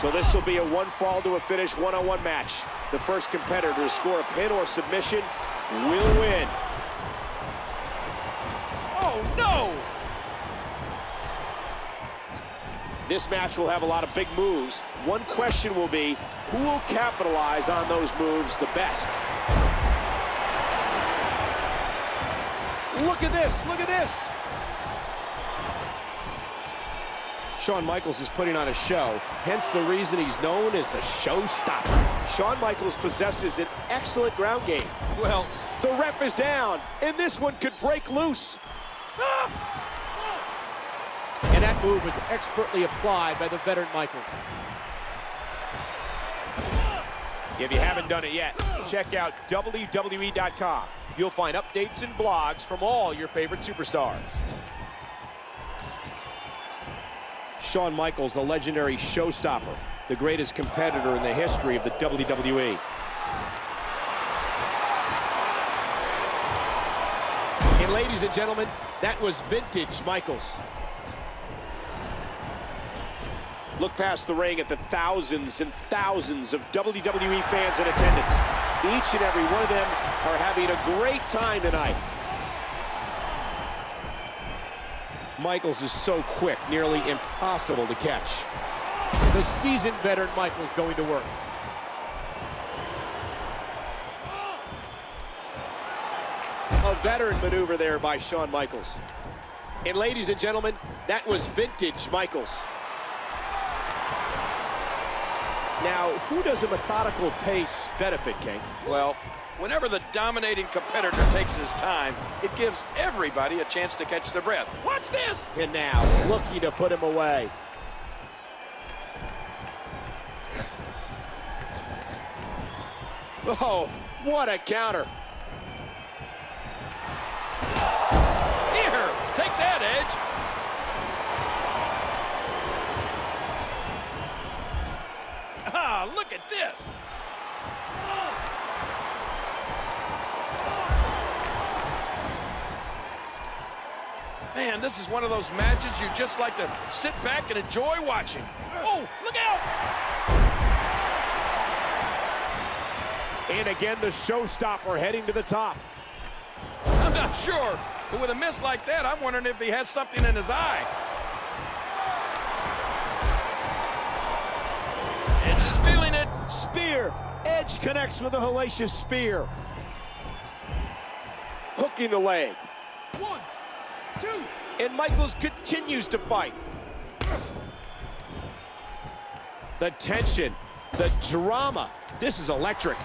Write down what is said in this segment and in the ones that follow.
So this will be a one fall to a finish one-on-one -on -one match. The first competitor to score a pin or submission will win. Oh, no! This match will have a lot of big moves. One question will be, who will capitalize on those moves the best? Look at this, look at this. Shawn Michaels is putting on a show, hence the reason he's known as the showstopper. Shawn Michaels possesses an excellent ground game. Well, the ref is down, and this one could break loose. And that move was expertly applied by the veteran Michaels. If you haven't done it yet, check out WWE.com. You'll find updates and blogs from all your favorite superstars. Shawn Michaels, the legendary showstopper, the greatest competitor in the history of the WWE. And ladies and gentlemen, that was vintage Michaels. Look past the ring at the thousands and thousands of WWE fans in attendance. Each and every one of them are having a great time tonight. Michaels is so quick, nearly impossible to catch. The seasoned veteran Michaels going to work. A veteran maneuver there by Shawn Michaels. And ladies and gentlemen, that was vintage Michaels. Now, who does a methodical pace benefit, King? Well, whenever the dominating competitor takes his time, it gives everybody a chance to catch their breath. Watch this! And now, looking to put him away. Oh, what a counter. Here, take that, Edge. Ah, look at this. Man, this is one of those matches you just like to sit back and enjoy watching. Oh, look out! And again, the showstopper heading to the top. I'm not sure, but with a miss like that, I'm wondering if he has something in his eye. Edge is feeling it. Spear. Edge connects with a hellacious spear. Hooking the leg. One, two. And Michaels continues to fight. The tension, the drama. This is electric.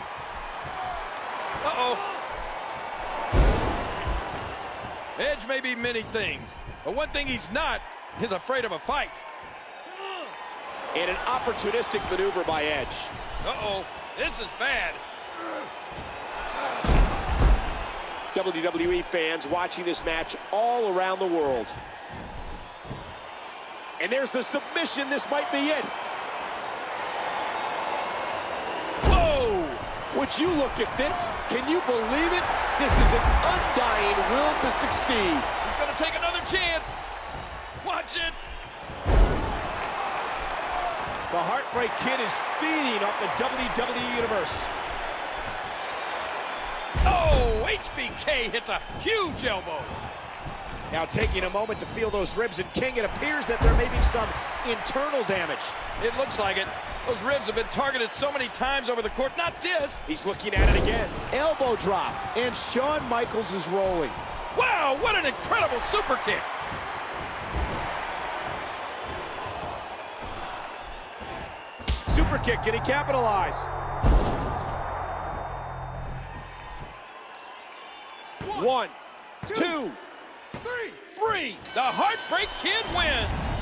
Uh-oh. Edge may be many things, but one thing he's not is afraid of a fight. And an opportunistic maneuver by Edge. Uh-oh, this is bad. WWE fans watching this match all around the world. And there's the submission. This might be it. Whoa! Would you look at this? Can you believe it? This is an undying will to succeed. He's going to take another chance. Watch it. The Heartbreak Kid is feeding off the WWE Universe. Oh, HBK hits a huge elbow. Now taking a moment to feel those ribs, and King, it appears that there may be some internal damage. It looks like it. Those ribs have been targeted so many times over the court. Not this. He's looking at it again. Elbow drop, and Shawn Michaels is rolling. Wow, what an incredible super kick. Super kick, can he capitalize? One, two, three, three. The Heartbreak Kid wins.